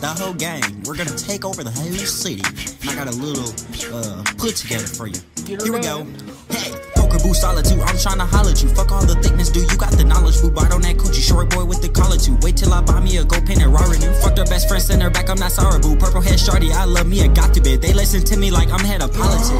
the whole gang. We're gonna take over the whole city. I got a little uh put together for you. Here we go. Hey, poker boo solitude. I'm trying to holler at you. Fuck all the thickness, dude. You got the knowledge, boo. Bite on that coochie. Short boy with the collar too. Wait till I buy me a gold and raw renew. Fucked her best friend, send her back. I'm not sorry, boo. Purple head shorty. I love me a got to bit. They listen to me like I'm head of politics.